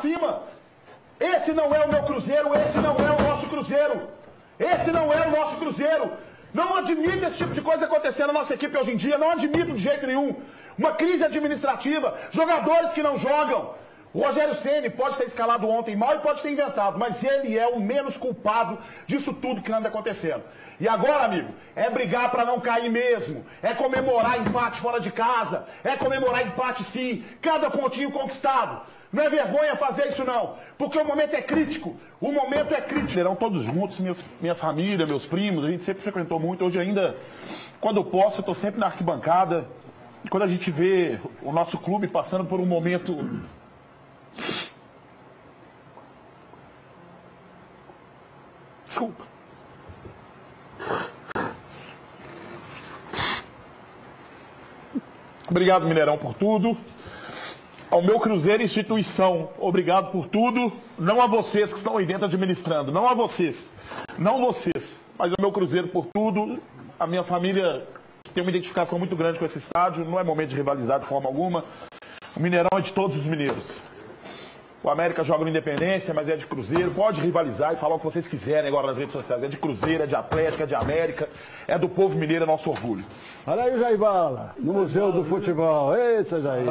cima. Esse não é o meu Cruzeiro, esse não é o nosso Cruzeiro. Esse não é o nosso Cruzeiro. Não admito esse tipo de coisa acontecendo na nossa equipe hoje em dia, não admito de jeito nenhum. Uma crise administrativa, jogadores que não jogam. O Rogério Ceni pode ter escalado ontem mal e pode ter inventado, mas ele é o menos culpado disso tudo que anda acontecendo. E agora, amigo, é brigar para não cair mesmo, é comemorar empate fora de casa, é comemorar empate sim, cada pontinho conquistado. Não é vergonha fazer isso não, porque o momento é crítico, o momento é crítico. Eram todos juntos, minhas, minha família, meus primos, a gente sempre frequentou muito, hoje ainda, quando eu posso, eu estou sempre na arquibancada. E quando a gente vê o nosso clube passando por um momento Desculpa. Obrigado, Mineirão, por tudo. Ao meu Cruzeiro Instituição, obrigado por tudo. Não a vocês que estão aí dentro administrando, não a vocês. Não vocês, mas ao meu Cruzeiro por tudo. A minha família que tem uma identificação muito grande com esse estádio. Não é momento de rivalizar de forma alguma. O Mineirão é de todos os mineiros. O América joga no Independência, mas é de Cruzeiro. Pode rivalizar e falar o que vocês quiserem agora nas redes sociais. É de Cruzeiro, é de Atlético, é de América. É do povo mineiro, é nosso orgulho. Olha aí o Jair Bala, no Museu do Futebol. Eita, Jair.